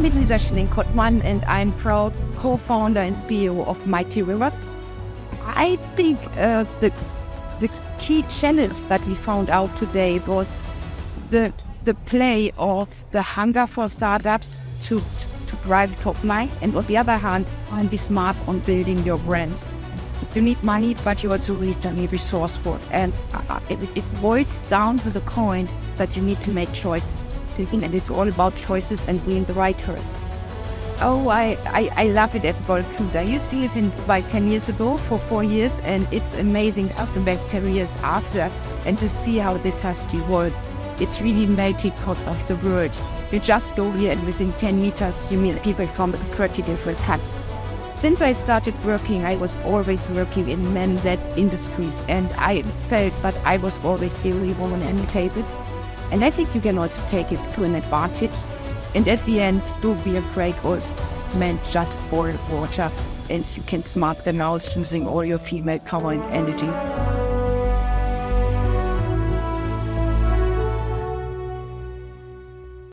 I'm Elisa Schilling-Kottmann and I'm proud co-founder and CEO of Mighty River. I think uh, the the key challenge that we found out today was the the play of the hunger for startups to, to, to drive top line, and on the other hand, and be smart on building your brand. You need money, but you also need to be resourceful, and uh, it, it boils down to the point that you need to make choices, and it's all about choices and being the right choice. Oh, I, I, I love it at Gulfood. I used to live in Dubai 10 years ago for four years, and it's amazing after back 10 years after, and to see how this has evolved. It's really melting pot of the world. You just go here, and within 10 meters, you meet people from 30 different countries. Since I started working, I was always working in men-led industries, and I felt that I was always the only woman at the table. And I think you can also take it to an advantage and at the end, do be a great host meant just boil water and you can smart them out using all your female power and energy.